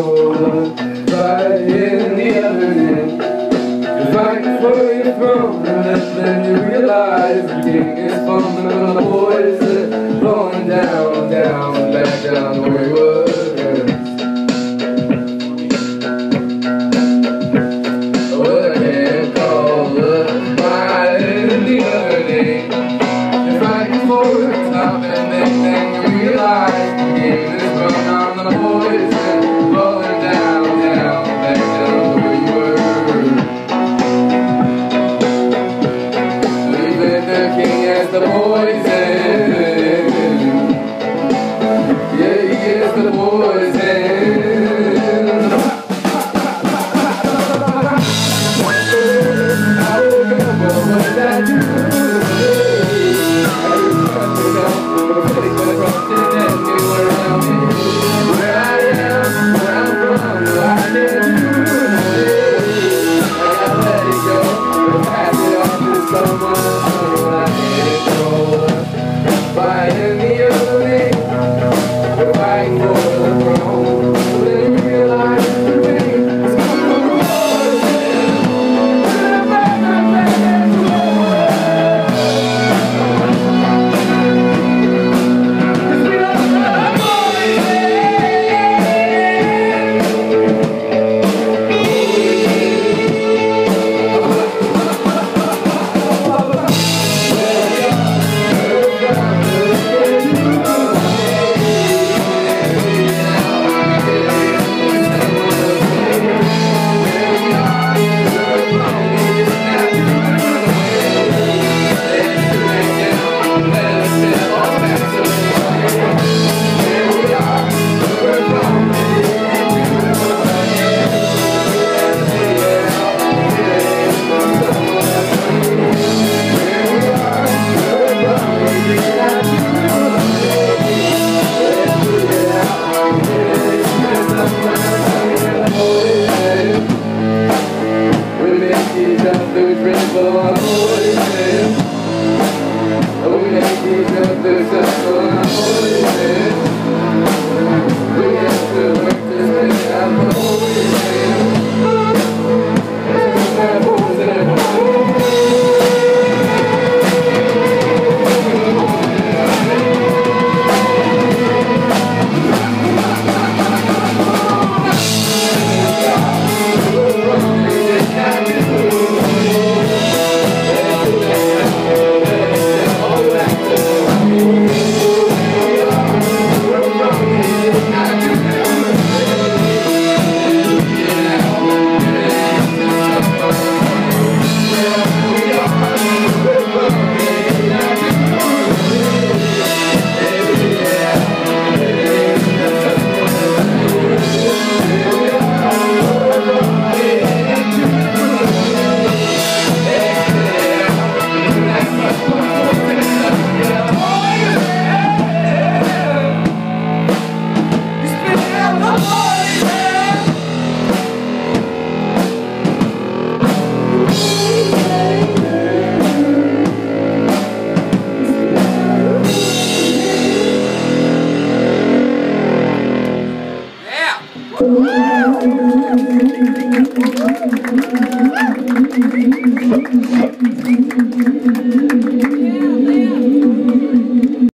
know Right in the other You're fighting for your throne And then so much. through dreadful poison. Oh, ladies, just through.